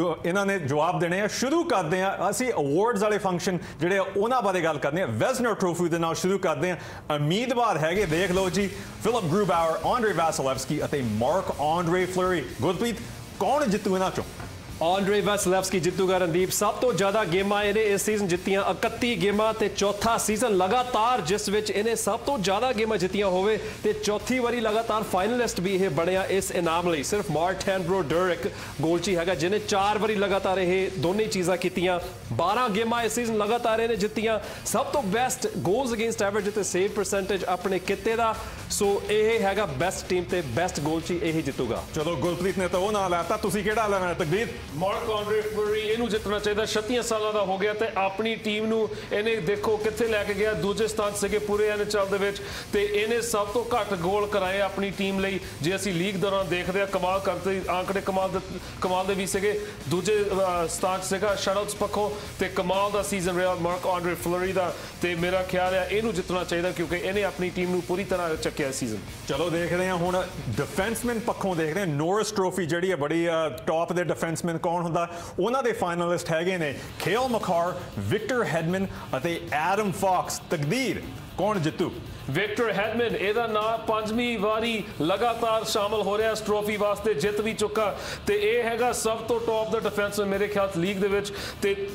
ਤੋ ਇਹਨਾਂ ਨੇ ਜਵਾਬ ਦੇਣੇ ਆ। ਸ਼ੁਰੂ ਕਰਦੇ ਆ। ਅਸੀਂ ਅਵਾਰਡਸ ਵਾਲੇ ਫੰਕਸ਼ਨ ਜਿਹੜੇ ਆ, ਉਹਨਾਂ ਬਾਰੇ ਗੱਲ ਕਰਦੇ ਆ। ਵੈਸਨਰ ਟਰੋਫੀ ਦੇ ਨਾਲ ਸ਼ੁਰੂ ਕਰਦੇ ਆ। ਉਮੀਦਵਾਰ ਹੈਗੇ ਦੇਖ ਲਓ ਜੀ। ਫਿਲਿਪ ਗਰੂਬਾਉਰ ਆਂਡਰੇ ਵਾਸਲੇਵਸਕੀ ਅਤੇ ਮਾਰਕ ਆਂਡਰੇ ਫਲਰੀ ਗੁਰਪ੍ਰੀਤ ਕੌਣ ਜਿੱਤੂ ਇਹਨਾਂ ਚੋਂ? ਆਂਡਰੇ ਵੈਸਲੇਵਸਕੀ ਜਿੱਤੂਗਾ ਰਣਦੀਪ। ਸਭ ਤੋਂ ਜ਼ਿਆਦਾ ਗੇਮਾਂ ਇਹਨੇ ਇਸ ਸੀਜ਼ਨ ਜਿੱਤੀਆਂ। 31 ਗੇਮਾਂ ਤੇ ਚੌਥਾ ਸੀਜ਼ਨ ਲਗਾਤਾਰ, ਜਿਸ ਵਿੱਚ ਇਹਨੇ ਸਭ ਤੋਂ ਜ਼ਿਆਦਾ ਗੇਮਾਂ ਜਿੱਤੀਆਂ ਹੋਵੇ ਤੇ ਚੌਥੀ ਵਾਰੀ ਲਗਾਤਾਰ ਫਾਈਨਲਿਸਟ ਵੀ ਇਹ ਬਣਿਆ ਇਸ ਇਨਾਮ ਲਈ। ਸਿਰਫ ਮਾਰਟਨ ਬਰੋਡਰ ਇੱਕ ਗੋਲਚੀ ਹੈਗਾ, ਜਿਹਨੇ ਚਾਰ ਵਾਰੀ ਲਗਾਤਾਰ ਇਹ ਦੋਨੇ ਚੀਜ਼ਾਂ ਕੀਤੀਆਂ। 12 ਗੇਮਾਂ ਇਸ ਸੀਜ਼ਨ ਲਗਾਤਾਰ ਇਹਨੇ ਜਿੱਤੀਆਂ। ਸਭ ਤੋਂ ਬੈਸਟ ਗੋਲਸ ਅਗੇਂਸਟ ਐਵਰੇਜ ਤੇ ਸੇਵ ਪਰਸੈਂਟੇਜ ਆਪਣੇ ਕਿੱਤੇ ਦਾ। ਸੋ ਇਹ ਹੈਗਾ ਬੈਸਟ ਟੀਮ ਤੇ ਬੈਸਟ ਗੋਲਚੀ ਇਹ ਜਿੱਤੂਗਾ। ਚਲੋ ਗੁਰਪ੍ਰੀਤ ਨੇ ਤਾਂ ਉਹ ਨਾਂ ਲੈਤਾ, ਤੁਸੀਂ ਕਿਹੜਾ ਲੈਣਾ ਤਕਦੀਰ? ਮਾਰਕ ਆਂਡਰੇ ਫਲਰੀ ਇਹਨੂੰ ਜਿੱਤਣਾ ਚਾਹੀਦਾ। 36 ਸਾਲਾਂ ਦਾ ਹੋ ਗਿਆ ਤੇ ਆਪਣੀ ਟੀਮ ਨੂੰ ਇਹਨੇ ਦੇਖੋ ਕਿੱਥੇ ਲੈ ਕੇ ਗਿਆ। ਦੂਜੇ ਸਥਾਨ ਸੀਗੇ ਪੂਰੇ ਐਨਐਚਐਲ ਦੇ ਵਿੱਚ ਤੇ ਇਹਨੇ ਸਭ ਤੋਂ ਘੱਟ ਗੋਲ ਕਰਾਏ ਆਪਣੀ ਟੀਮ ਲਈ। ਜੇ ਅਸੀਂ ਲੀਗ ਦੌਰਾਨ ਦੇਖਦੇ ਆ ਕਮਾਲ ਕਰਦੇ ਆંકੜੇ ਕਮਾਲ ਦੇ ਕਮਾਲ ਦੇ ਵੀ ਸੀਗੇ। ਦੂਜੇ ਸਥਾਨ 'ਚ ਸੀਗਾ ਸ਼ਟਆਊਟਸ ਪੱਖੋਂ ਤੇ ਕਮਾਲ ਦਾ ਸੀਜ਼ਨ ਰਿਹਾ ਮਾਰਕ ਆਂਡਰੇ ਫਲੋਰੀ ਦਾ ਤੇ ਮੇਰਾ ਖਿਆਲ ਹੈ ਇਹਨੂੰ ਜਿੱਤਣਾ ਚਾਹੀਦਾ ਕਿਉਂਕਿ ਇਹਨੇ ਆਪਣੀ ਟੀਮ ਨੂੰ ਪੂਰੀ ਤਰ੍ਹਾਂ ਚੱਕਿਆ ਸੀਜ਼ਨ ਚਲੋ, ਦੇਖਦੇ ਹਾਂ ਹੁਣ ਡਿਫੈਂਸਮੈਨ ਪੱਖੋਂ ਦੇਖਦੇ ਹਾਂ। ਨੋਰਸ ਟਰੋਫੀ ਜਿਹੜੀ ਹੈ, ਬੜੀ ਟੌਪ ਦੇ ਡਿਫੈਂਸਮੈਨ ਕੌਣ ਹੁੰਦਾ? ਉਹਨਾਂ ਦੇ ਫਾਈਨਲਿਸਟ ਹੈਗੇ ਨੇ ਖੇਲ ਮਖਾਰ ਵਿਕਟਰ ਹੈਡਮਨ ਅਤੇ ਐਡਮ ਫੌਕਸ ਤਕਦੀਰ ਕੌਣ ਜਿੱਤੂ? ਵਿਕਟਰ ਹੈਡਮਨ ਇਹਦਾ ਨਾਮ ਪੰਜਵੀਂ ਵਾਰੀ ਲਗਾਤਾਰ ਸ਼ਾਮਲ ਹੋ ਰਿਹਾ। ਇਸ ਟਰੋਫੀ ਵਾਸਤੇ ਜਿੱਤ ਵੀ ਚੁੱਕਾ। ਤੇ ਇਹ ਹੈਗਾ ਸਭ ਤੋਂ ਟੌਪ ਦਾ ਡਿਫੈਂਸਰ ਮੇਰੇ ਖਿਆਲ ਲੀਗ ਦੇ ਵਿੱਚ। ਤੇ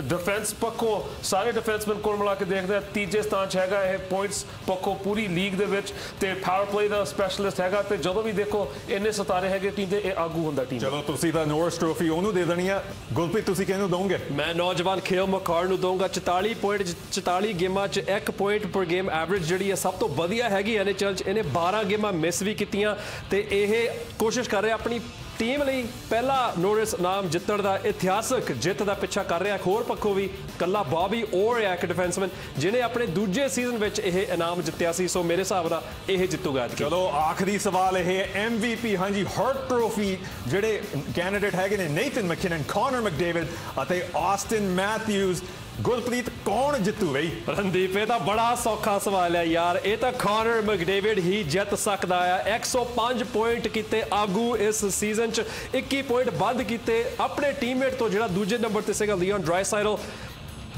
ਡਿਫੈਂਸ ਪੱਖੋਂ ਸਾਰੇ ਡਿਫੈਂਸਮੈਨ ਕੋਲ ਮਿਲਾ ਕੇ ਦੇਖਦੇ ਆ ਤੀਜੇ ਸਥਾਨ 'ਚ ਹੈਗਾ ਇਹ ਪੁਆਇੰਟਸ ਪੱਖੋਂ ਪੂਰੀ ਲੀਗ ਦੇ ਵਿੱਚ ਤੇ ਪਾਵਰ ਪਲੇ ਦਾ ਸਪੈਸ਼ਲਿਸਟ ਹੈਗਾ ਤੇ ਜਦੋਂ ਵੀ ਦੇਖੋ ਇੰਨੇ ਸਿਤਾਰੇ ਹੈਗੇ ਟੀਮ ਦੇ ਇਹ ਆਗੂ ਹੁੰਦਾ ਟੀਮ ਚਲੋ ਤੁਸੀਂ ਤਾਂ ਨੋਰਿਸ ਟਰੋਫੀ ਉਹਨੂੰ ਦੇ ਦੇਣੀ ਆ। ਗੁਰਪ੍ਰੀਤ ਤੁਸੀਂ ਕਿਹਨੂੰ ਦੋਗੇ? ਮੈਂ ਨੌਜਵਾਨ ਖੇਲ ਮਕਾਰ ਨੂੰ ਦਊਂਗਾ 44 ਪੁਆਇੰਟ 44 ਗੇਮਾਂ 'ਚ 1 ਪੁਆਇੰਟ ਪਰ ਗੇਮ ਐਵਰੇਜ ਜਿਹੜੀ ਹੈ ਸਭ ਤੋਂ ਵਧੀਆ ਹੈਗੀ ਐਨਐਚਐਲ 'ਚ। ਇਹਨੇ 12 ਗੇਮਾਂ ਮਿਸ ਵੀ ਕੀਤੀਆਂ ਤੇ ਇਹ ਕੋਸ਼ਿਸ਼ ਕਰ ਰਿਹਾ ਆਪਣੀ ਟੀਮ ਲਈ ਪਹਿਲਾ ਨੋਰਿਸ ਨਾਮ ਜਿੱਤਣ ਦਾ ਇਤਿਹਾਸਕ ਜਿੱਤ ਦਾ ਪਿੱਛਾ ਕਰ ਰਿਹਾ। ਇੱਕ ਹੋਰ ਪੱਖੋਂ ਵੀ ਕੱਲਾ ਬਾਬੀ ਔਰ ਇੱਕ ਡਿਫੈਂਸਮੈਨ ਜਿਨੇ ਆਪਣੇ ਦੂਜੇ ਸੀਜ਼ਨ ਵਿੱਚ ਇਹ ਇਨਾਮ ਜਿੱਤਿਆ ਸੀ। ਸੋ ਮੇਰੇ ਹਿਸਾਬ ਨਾਲ ਇਹ ਜਿੱਤੂਗਾ ਐਤਕੀ। ਚਲੋ, ਆਖਰੀ ਸਵਾਲ ਇਹ ਹੈ MVP ਹਾਂਜੀ ਹਰਟ ਟਰੋਫੀ ਜਿਹੜੇ ਕੈਂਡੀਡੇਟ ਹੈਗੇ ਨੇ ਨੇਥਨ ਮੈਕਿਨਨ ਕਾਨਰ ਮੈਕਡੇਵਿਡ ਅਤੇ ਆਸਟਿਨ ਮੈਥਿਊਜ਼ ਗੁਰਪ੍ਰੀਤ, ਕੌਣ ਜਿੱਤੂ ਬਈ? ਰਣਦੀਪ, ਇਹ ਤਾਂ ਬੜਾ ਸੌਖਾ ਸਵਾਲ ਹੈ ਯਾਰ। ਇਹ ਤਾਂ ਕਾਨਰ ਮੈਕਡੇਵਿਡ ਹੀ ਜਿੱਤ ਸਕਦਾ ਆ। 105 ਪੁਆਇੰਟ ਕੀਤੇ ਆਗੂ ਇਸ ਸੀਜ਼ਨ ਚ 21 ਪੁਆਇੰਟ ਵੱਧ ਕੀਤੇ ਆਪਣੇ ਟੀਮਮੇਟ ਤੋਂ, ਜਿਹੜਾ ਦੂਜੇ ਨੰਬਰ ਤੇ ਸੀਗਾ ਲੀਓਨ ਡਰਾਈਸਾਈਡਲ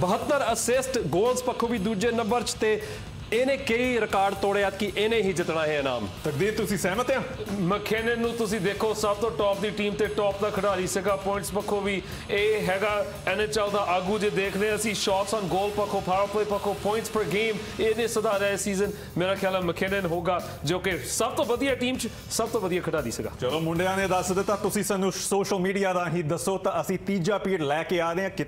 72 ਅਸਿਸਟ ਗੋਲਸ ਪੱਖੋਂ ਵੀ ਦੂਜੇ ਨੰਬਰ 'ਚ ਤੇ ਇਹਨੇ ਕਈ ਰਿਕਾਰਡ ਤੋੜਿਆ ਕਿ ਇਹਨੇ ਹੀ ਜਿੱਤਣਾ ਇਹ ਇਨਾਮ? ਤਕਦੀਰ ਤੁਸੀਂ ਸਹਿਮਤ ਹੋ ਮਕੇਨਨ ਨੂੰ ਤੁਸੀਂ ਦੇਖੋ ਸਭ ਤੋਂ ਟੌਪ ਦੀ ਟੀਮ ਤੇ ਟੌਪ ਦਾ ਖਿਡਾਰੀ ਸੀਗਾ। ਪੁਆਇੰਟਸ ਪੱਖੋਂ ਵੀ ਇਹ ਹੈਗਾ ਐਨਐਚਐਲ ਦਾ ਆਗੂ ਜੇ ਦੇਖਦੇ ਹਾਂ ਅਸੀਂ ਸ਼ਾਟਸ ਔਨ ਗੋਲ ਪੱਖੋਂ ਪਾਵਰ ਪਲੇ ਪੱਖੋਂ ਪੁਆਇੰਟਸ ਪਰ ਗੇਮ ਇਹਨੇ ਸੁਧਾਰਿਆ ਇਸ ਸੀਜ਼ਨ ਮੇਰਾ ਖਿਆਲ ਹੈ ਮਕੇਨਨ ਹੋਗਾ ਜੋ ਕਿ ਸਭ ਤੋਂ ਵਧੀਆ ਟੀਮ 'ਚ ਸਭ ਤੋਂ ਵਧੀਆ ਖਿਡਾਰੀ ਸੀਗਾ। ਚਲੋ ਮੁੰਡਿਆਂ ਨੇ ਦੱਸ ਦਿੱਤਾ ਤੁਸੀਂ ਸਾਨੂੰ ਸੋਸ਼ਲ ਮੀਡੀਆ ਰਾਹੀਂ ਦੱਸੋ ਤਾਂ ਅਸੀਂ ਤੀਜਾ ਪੀੜ ਲੈ ਕੇ ਆ ਰਹੇ ਹਾਂ। ਕਿਤੇ